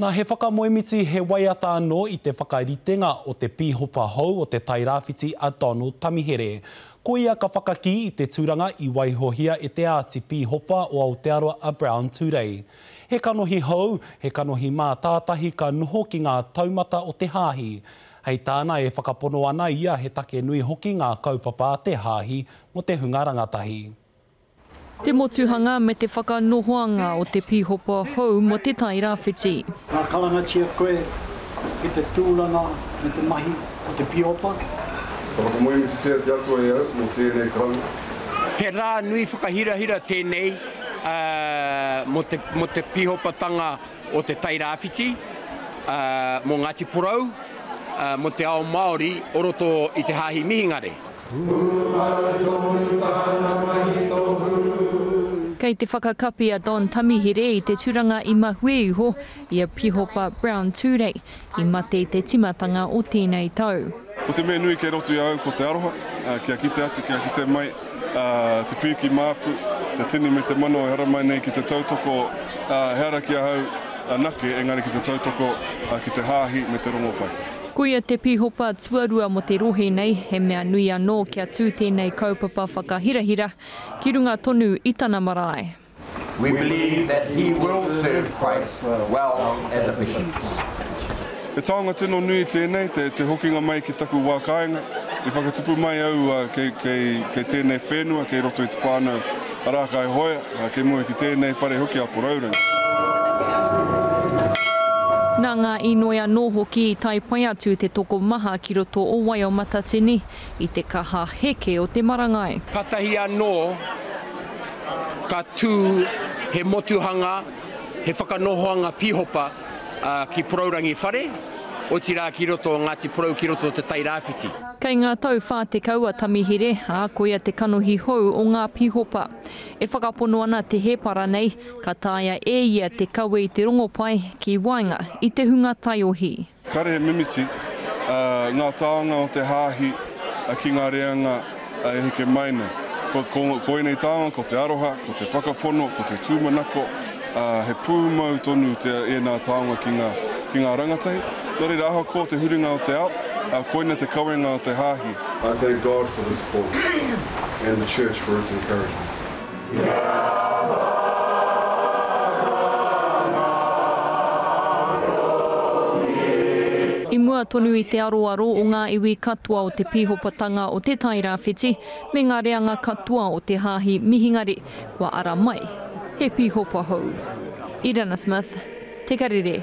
Nā, he whakamoemiti, he waiata anō i te whakaritenga o te pīhopa hou o te Tairāwhiti a Donald Tamihere. Koia ka whakakī i te tūranga i waihohia e Te Āti Pīhopa o Aotearoa a Brown Turei. He kanohi hou, he kanohi mātātahi ka noho ki ngā taumata o te hāhi. Hei tāna e whakapono ana ia he take nui hoki ngā kaupapa a te hāhi mō te hunga rangatahi. Te motuhanga me te whakanohoanga o te pīhopa hou mō te Tairāwhiti. Ka karangatia koe ki te tūranga me te mahi o te pīhopa? Ka whakamoemititia te Atua e au mō tēnei karanga. He rā nui whakahirahira tēnei mō te pīhopatanga o te Tairāwhiti, mō Ngāti Porou, mō te ao Māori o roto i te Hāhi Mihingare. Kei te whakakapi a Don Tamihere i te turanga i mahue iho i a Pihopa Brown Turei, i mate i te timatanga o tēnei tau. Ko te mea nui kei roto i a au ko te aroha, kia kite atu, kia kite mai te pīki māpu, te tini me te mano e haramai nei ki te tautoko, ehara ki ahau anake engari ki te tautoko ki te hāhi me te rongopai. Koia te pīhopa tuarua mō te rohe nei, he mea nui anō kia tū tēnei kaupapa whakahirahira ki runga tonu i tana marae. We believe that he will serve Christ well as a bishop. He taonga tino nui tēnei, te, te hokinga mai ki taku wā kāinga. I whakatupu mai au uh, kei, kei, kei tēnei whēnua, kei roto i te whānau arā kai hoea. Kei mua ki tēnei whare hoki a Porourangi. Nā ngā inoi anō hoki i tae pai atu te tokomaha ki roto o Waiomatatini i te kaha heke o te marangai. Katahi anō ka tū he motuhanga, he whakanohoanga pīhopa ki Porourangi whare, otirā ki roto o Ngāti Porou ki roto o Te Tai Rāwhiti. Kei ngā tau whā tekau a Tamihere, ā, koia te kanohi hou o ngā pīhopa. E whakapono ana te hēpara nei, ka taea e ia te kawe i te rongopai ki waenga i te hunga taiohi. Kāre he mimiti ngā taonga o te hāhi ki ngā reanga e heke mai nei. Ko ēnei taonga ko te aroha, ko te whakapono, ko te tūmanako, ā, he pūmau tonu te ēnā taonga ki ngā, ki ngā rangatahi. Nō reira, ahakoa te huringa o te ao, ā, koina te kawenga o te Hāhi. I thank God for this book and the church for its encouragement. Kia whakarongo. I mua tonu i te aroaro o ngā iwi katoa o te Pīhopatanga o Te Tairāwhiti me ngā reanga katoa o te Hāhi Mihingare, Kua ara mai. He pihopa hou. Irina Smith, Te Karere.